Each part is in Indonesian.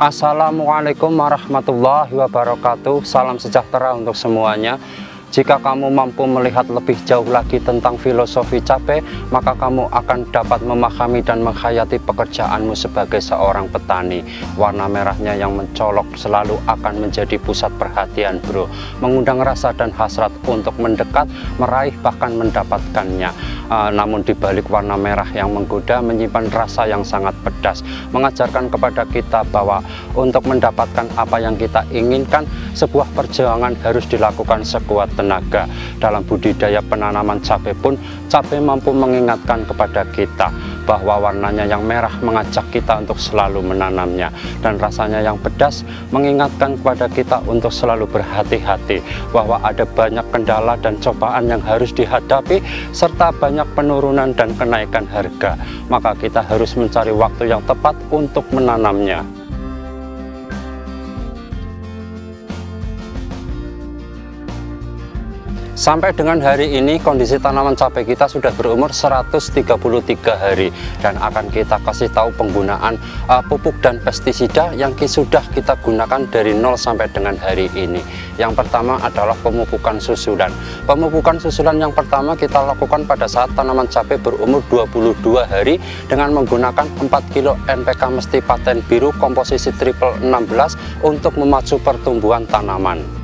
Assalamualaikum warahmatullahi wabarakatuh. Salam sejahtera untuk semuanya jika kamu mampu melihat lebih jauh lagi tentang filosofi capek, maka kamu akan dapat memahami dan menghayati pekerjaanmu sebagai seorang petani. Warna merahnya yang mencolok selalu akan menjadi pusat perhatian bro, mengundang rasa dan hasrat untuk mendekat, meraih bahkan mendapatkannya. Uh, namun di balik warna merah yang menggoda menyimpan rasa yang sangat pedas, mengajarkan kepada kita bahwa untuk mendapatkan apa yang kita inginkan, sebuah perjuangan harus dilakukan sekuat tenaga. Dalam budidaya penanaman cabai pun, cabai mampu mengingatkan kepada kita bahwa warnanya yang merah mengajak kita untuk selalu menanamnya. Dan rasanya yang pedas mengingatkan kepada kita untuk selalu berhati-hati bahwa ada banyak kendala dan cobaan yang harus dihadapi serta banyak penurunan dan kenaikan harga. Maka kita harus mencari waktu yang tepat untuk menanamnya Sampai dengan hari ini kondisi tanaman cabai kita sudah berumur 133 hari dan akan kita kasih tahu penggunaan uh, pupuk dan pestisida yang sudah kita gunakan dari 0 sampai dengan hari ini. Yang pertama adalah pemupukan susulan. Pemupukan susulan yang pertama kita lakukan pada saat tanaman cabai berumur 22 hari dengan menggunakan 4 kilo NPK mesti paten biru komposisi triple 16 untuk memacu pertumbuhan tanaman.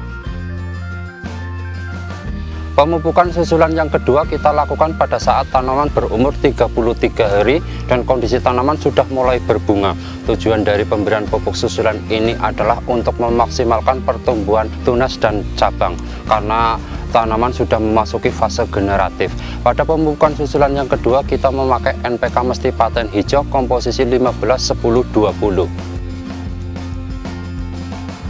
Pemupukan susulan yang kedua kita lakukan pada saat tanaman berumur 33 hari dan kondisi tanaman sudah mulai berbunga. Tujuan dari pemberian pupuk susulan ini adalah untuk memaksimalkan pertumbuhan tunas dan cabang karena tanaman sudah memasuki fase generatif. Pada pemupukan susulan yang kedua kita memakai NPK mesti paten hijau komposisi 15 10 20.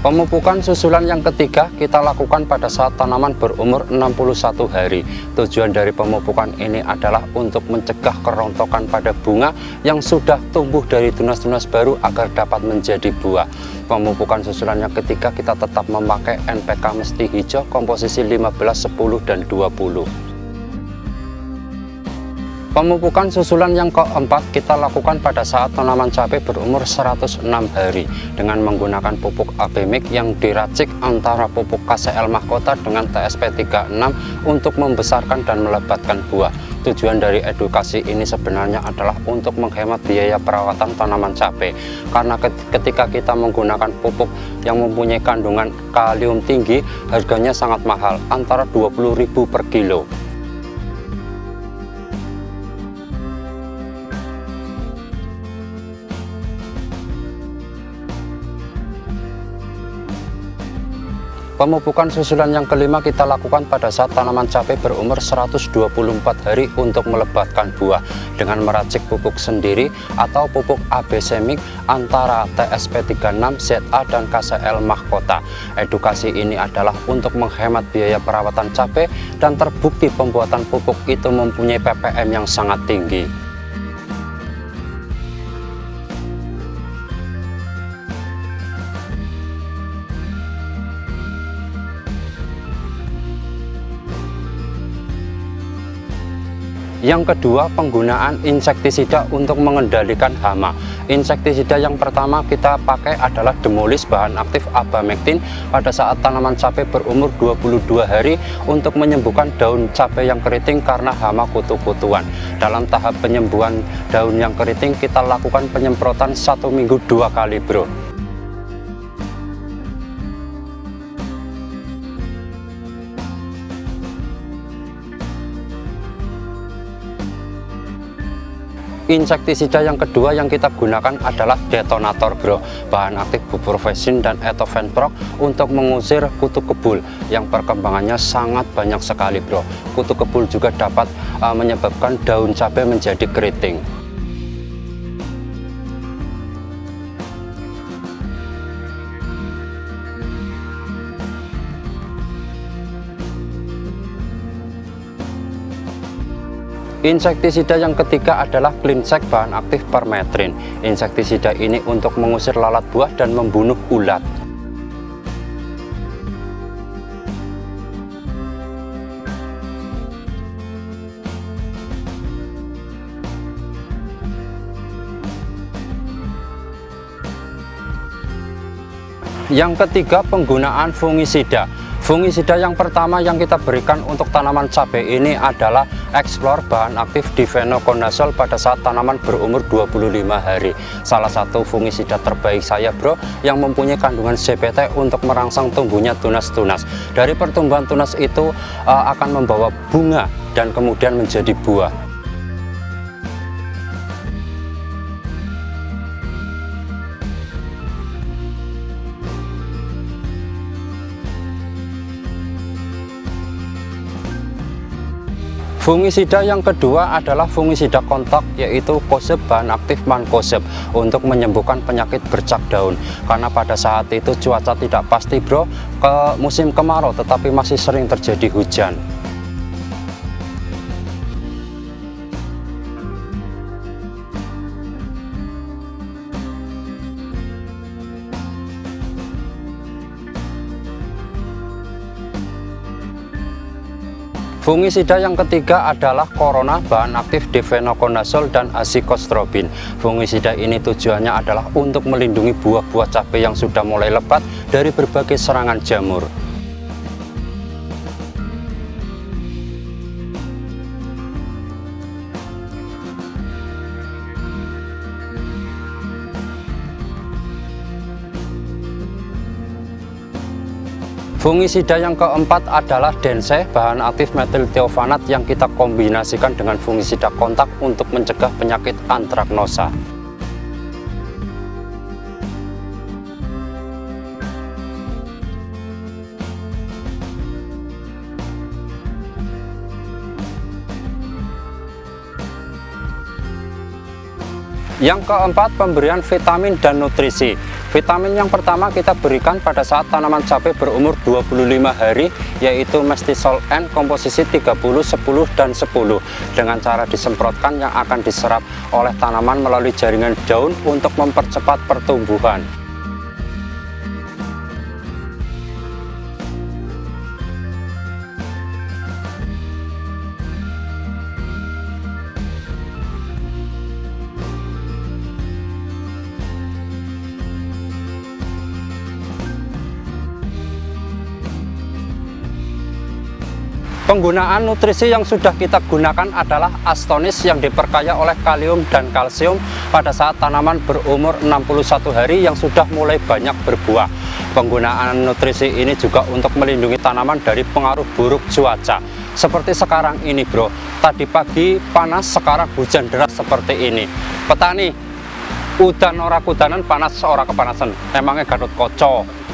Pemupukan susulan yang ketiga kita lakukan pada saat tanaman berumur 61 hari. Tujuan dari pemupukan ini adalah untuk mencegah kerontokan pada bunga yang sudah tumbuh dari tunas-tunas baru agar dapat menjadi buah. Pemupukan susulan yang ketiga kita tetap memakai NPK mesti hijau komposisi 15, 10, dan 20. Pemupukan susulan yang keempat kita lakukan pada saat tanaman cabai berumur 106 hari dengan menggunakan pupuk Abemik yang diracik antara pupuk KCL Mahkota dengan TSP 36 untuk membesarkan dan melebatkan buah. Tujuan dari edukasi ini sebenarnya adalah untuk menghemat biaya perawatan tanaman cabai karena ketika kita menggunakan pupuk yang mempunyai kandungan kalium tinggi harganya sangat mahal antara 20.000 per kilo. Pemupukan susulan yang kelima kita lakukan pada saat tanaman cabai berumur 124 hari untuk melebatkan buah dengan meracik pupuk sendiri atau pupuk AB semik antara TSP 36, ZA dan KCL Mahkota. Edukasi ini adalah untuk menghemat biaya perawatan cabai dan terbukti pembuatan pupuk itu mempunyai ppm yang sangat tinggi. Yang kedua, penggunaan insektisida untuk mengendalikan hama. Insektisida yang pertama kita pakai adalah demolis bahan aktif abamectin pada saat tanaman cabai berumur 22 hari untuk menyembuhkan daun cabai yang keriting karena hama kutu-kutuan. Dalam tahap penyembuhan daun yang keriting kita lakukan penyemprotan satu minggu dua kali bro. Insektisida yang kedua yang kita gunakan adalah detonator bro. Bahan aktif buprofesin dan etovenproc untuk mengusir kutu kebul yang perkembangannya sangat banyak sekali bro. Kutu kebul juga dapat uh, menyebabkan daun cabai menjadi keriting Insektisida yang ketiga adalah Cleansec bahan aktif permetrin. Insektisida ini untuk mengusir lalat buah dan membunuh ulat. Yang ketiga penggunaan fungisida. Fungisida yang pertama yang kita berikan untuk tanaman cabai ini adalah Explore bahan aktif difenoconazole pada saat tanaman berumur 25 hari. Salah satu fungisida terbaik saya bro yang mempunyai kandungan CPT untuk merangsang tumbuhnya tunas-tunas. Dari pertumbuhan tunas itu uh, akan membawa bunga dan kemudian menjadi buah. Fungisida yang kedua adalah fungisida kontak yaitu kosep bahan aktif mankosep untuk menyembuhkan penyakit bercak daun. Karena pada saat itu cuaca tidak pasti bro. Ke musim kemarau tetapi masih sering terjadi hujan Fungisida yang ketiga adalah corona bahan aktif difenoconazole dan azithromycin. Fungisida ini tujuannya adalah untuk melindungi buah-buah cabai yang sudah mulai lebat dari berbagai serangan jamur. Fungisida yang keempat adalah dense, bahan aktif metil theofanat yang kita kombinasikan dengan fungisida kontak untuk mencegah penyakit antraknosa. Yang keempat, pemberian vitamin dan nutrisi. Vitamin yang pertama kita berikan pada saat tanaman cabai berumur 25 hari, yaitu Mestisol N komposisi 30, 10, dan 10. Dengan cara disemprotkan yang akan diserap oleh tanaman melalui jaringan daun untuk mempercepat pertumbuhan. Penggunaan nutrisi yang sudah kita gunakan adalah astonis yang diperkaya oleh kalium dan kalsium pada saat tanaman berumur 61 hari yang sudah mulai banyak berbuah. Penggunaan nutrisi ini juga untuk melindungi tanaman dari pengaruh buruk cuaca. Seperti sekarang ini bro, tadi pagi panas, sekarang hujan deras seperti ini. Petani, udan ora kudanan panas ora kepanasan, emangnya gadut kocok